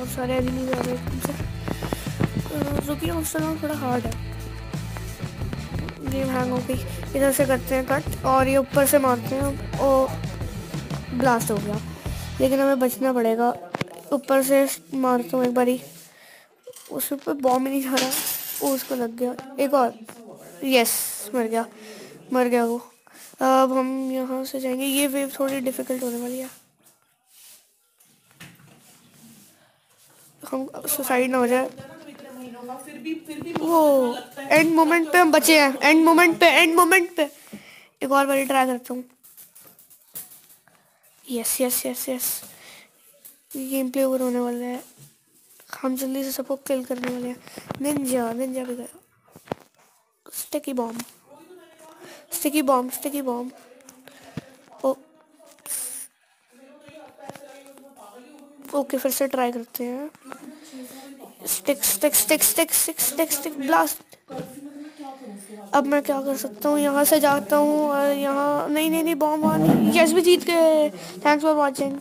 बहुत सारे एनिमीज आ रहे हैं तुमसे रुकिए उससे थोड़ा हार्ड है। गेम हैंग हो गई। इधर से करते हैं कट और ये ऊपर से मारते हैं। और ब्लास्ट हो गया। लेकिन हमें बचना पड़ेगा। ऊपर से मारता हूँ एक बारी। उस पर बॉम्ब नहीं जा रहा। वो उसको लग गया। एक और। यस मर गया। मर गया वो। अब हम यहाँ से जाएँगे। ये वेव थोड़ी डिफ़िकल्ट होने वाली है। हम सुसाइड ना हो जाए। वो एंड मोमेंट पे हम बचे हैं एंड मोमेंट पे एंड मोमेंट पे। एक और बारी ट्राई करता हूँ। Yes yes yes yes game play over होने वाला है। हम जल्दी से सबको किल करने वाले हैं। निंजा निंजा भी गया। Sticky bomb sticky bomb sticky bomb oh okay, फिर से ट्राई करते हैं। Stick stick stick stick stick stick stick blast अब मैं क्या कर सकता हूँ? यहाँ से जाता हूँ और यहाँ नहीं नहीं नहीं बॉम्ब नहीं यस भी जीत गए। Thanks for watching